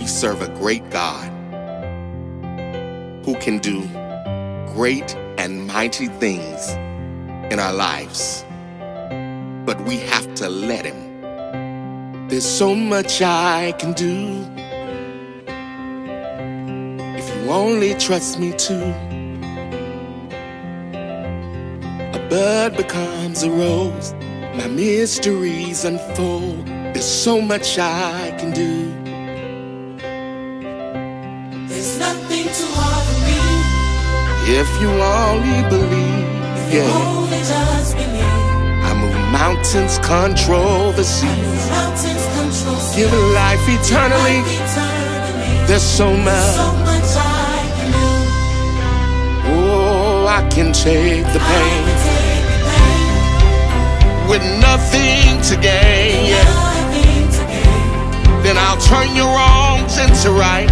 we serve a great God who can do great and mighty things in our lives. But we have to let Him. There's so much I can do if you only trust me to. A bud becomes a rose, my mysteries unfold. There's so much I can do. There's nothing too hard for me. If you only believe, If yeah. only just believe. I move mountains, control the seas, Mountains control give life eternally. Life eternally. There's so So much, much I can do. oh, I can take the pain take the pain. with nothing to gain. Yeah. Nothing to gain. Then I'll turn your wrongs into right.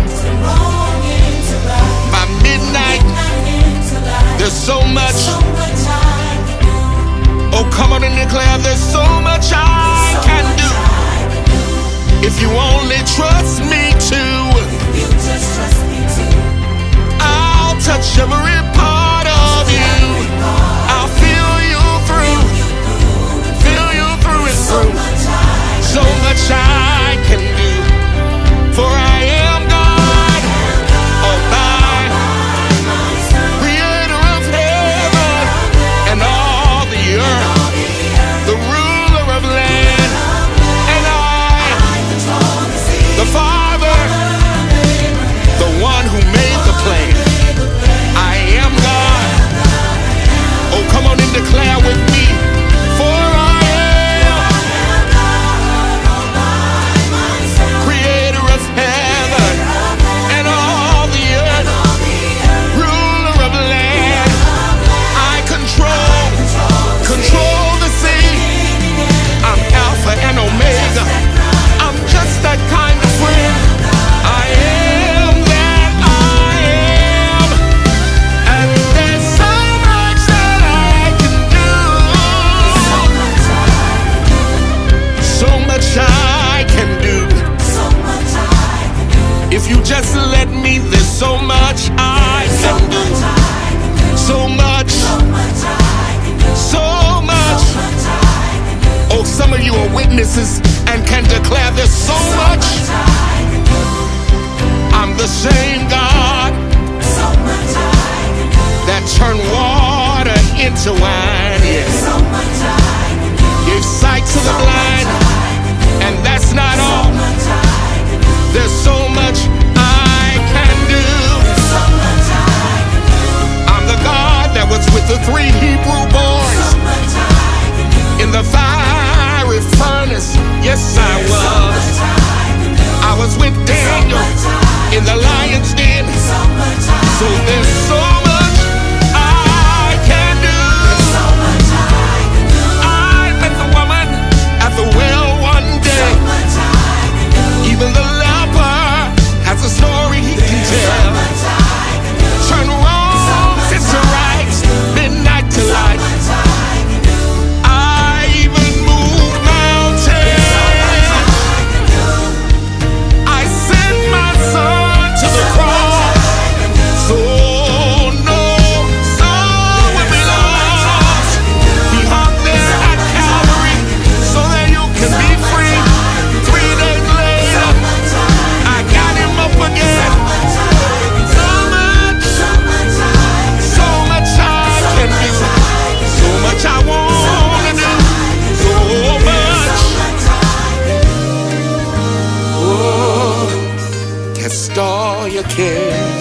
There's so much. So much I can do. Oh, come on and declare there's so much I So can much do. I can do. If you only trust me to, witnesses and can declare there's so much. I can do. I'm the same God So much I can do. that turned water into wine.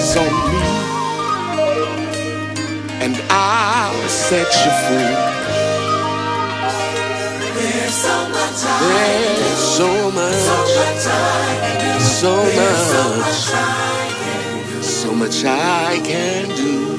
Cares on me, and I'll set you free. There's so much I There's so much, so much, so much I can do.